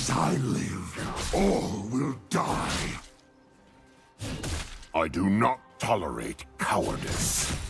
As I live, all will die. I do not tolerate cowardice.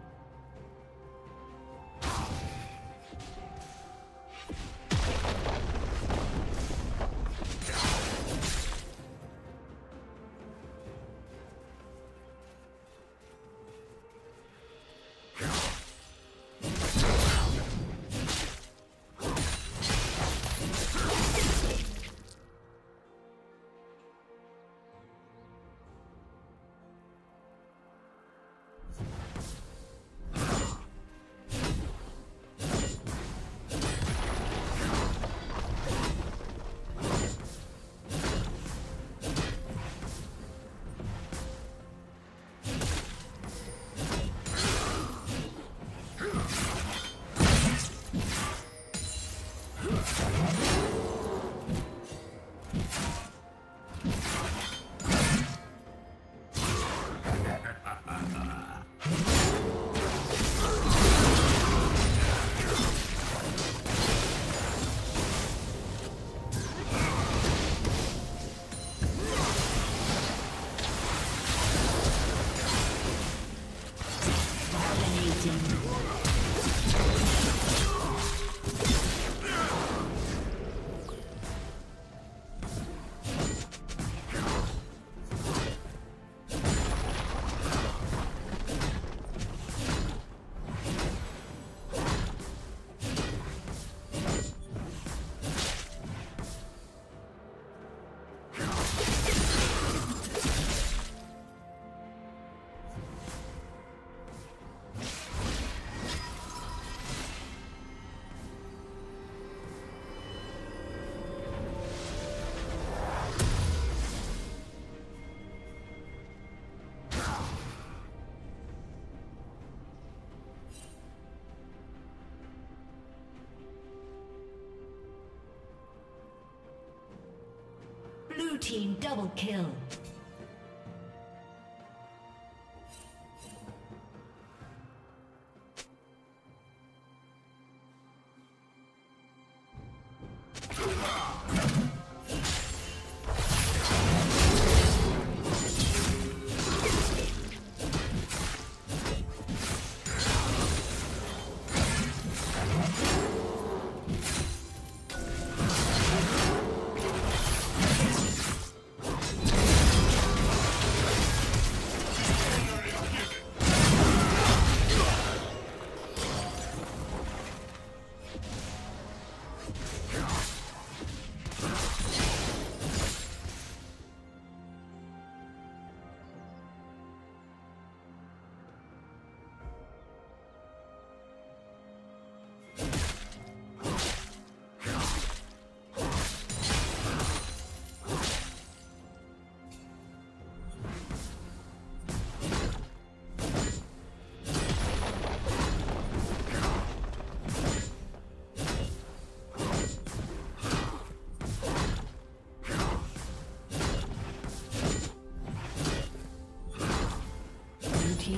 Team double kill.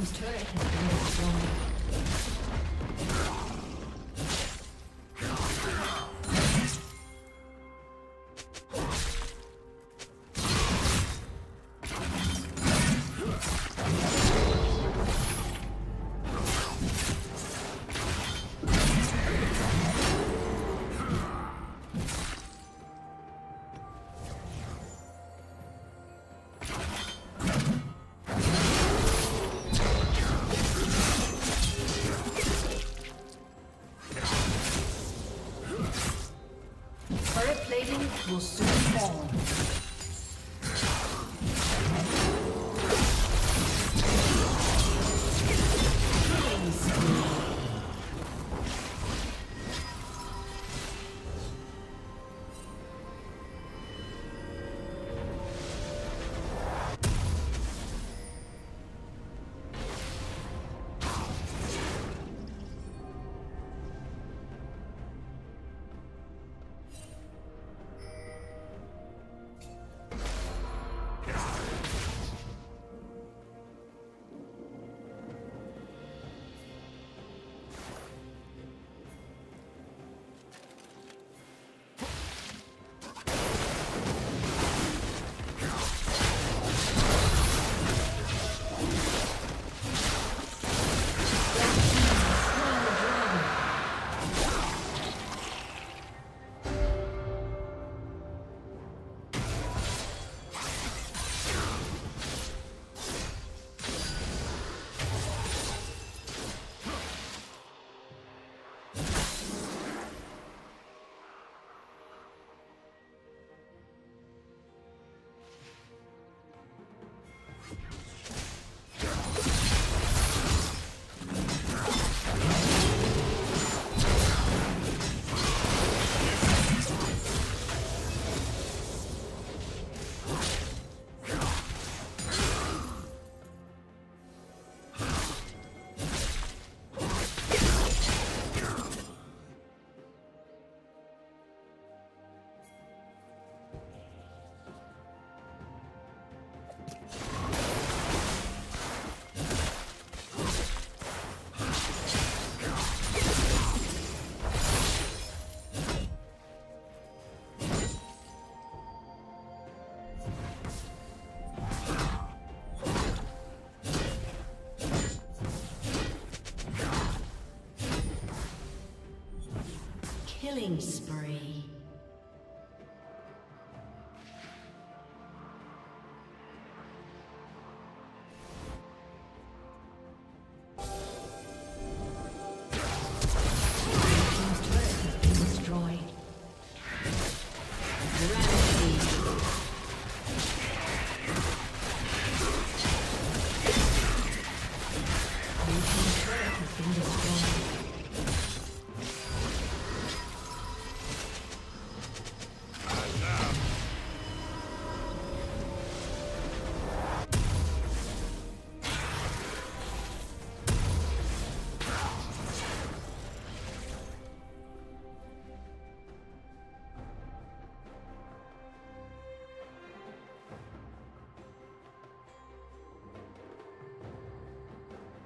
Will Killing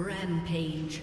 Rampage.